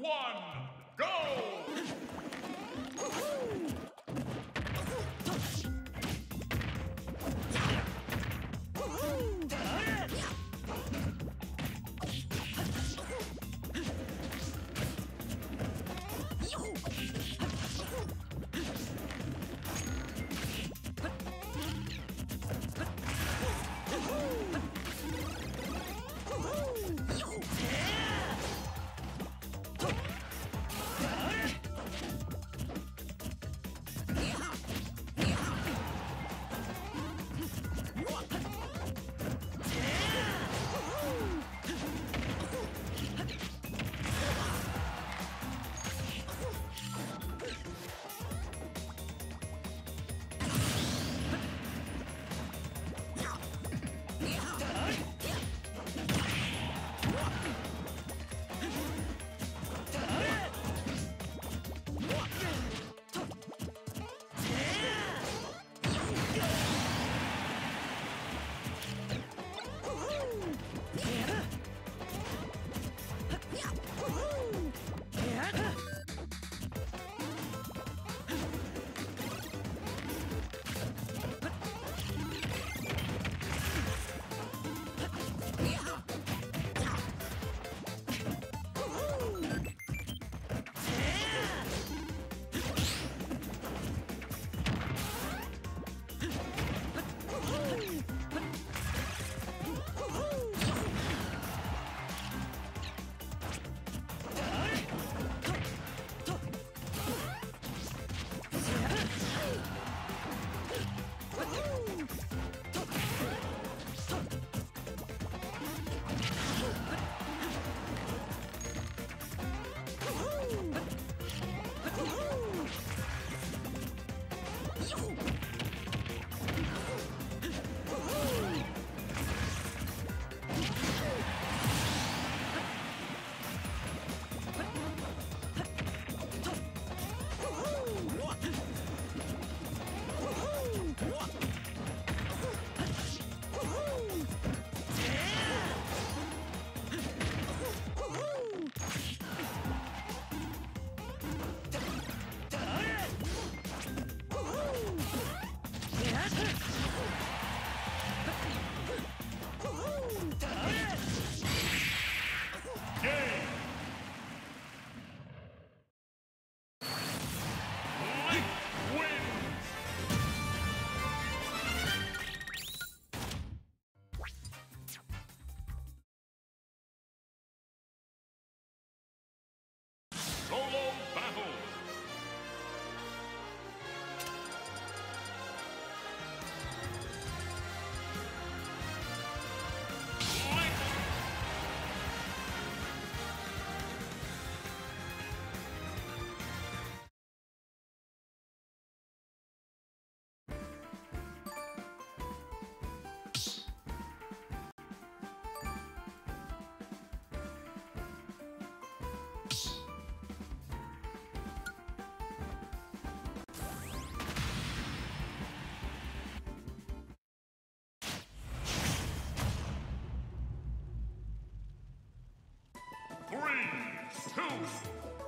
one, go!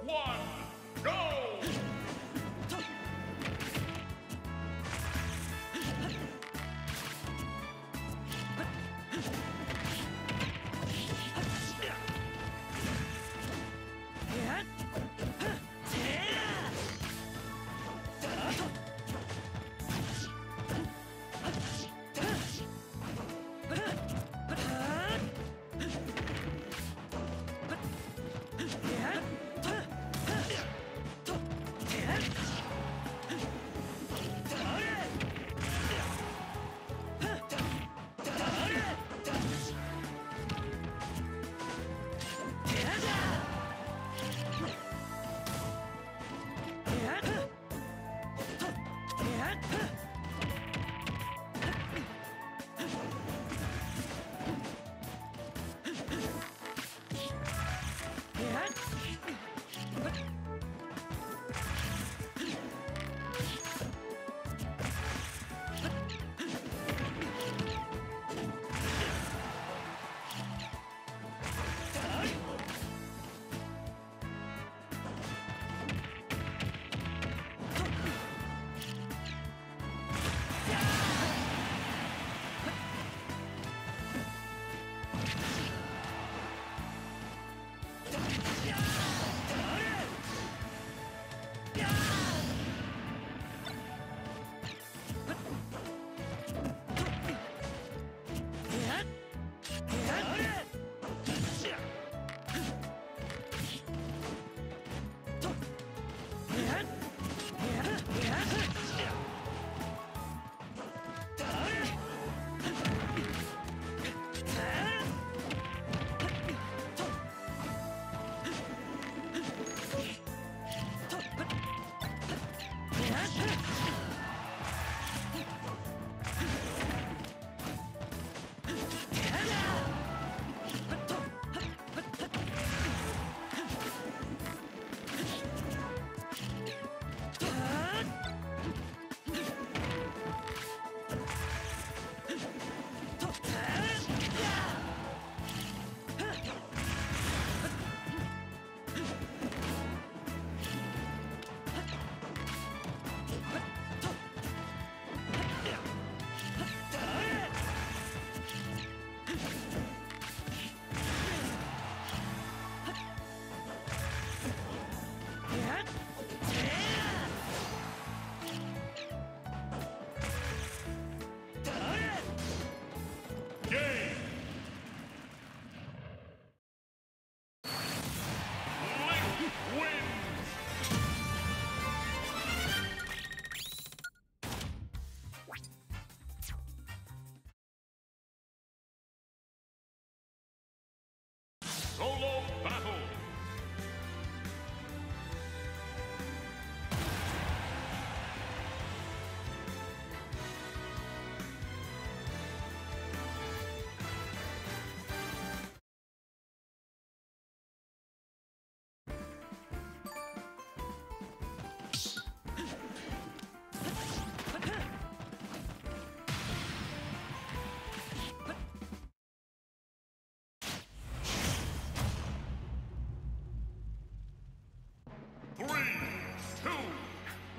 One, go!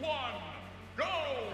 One, go!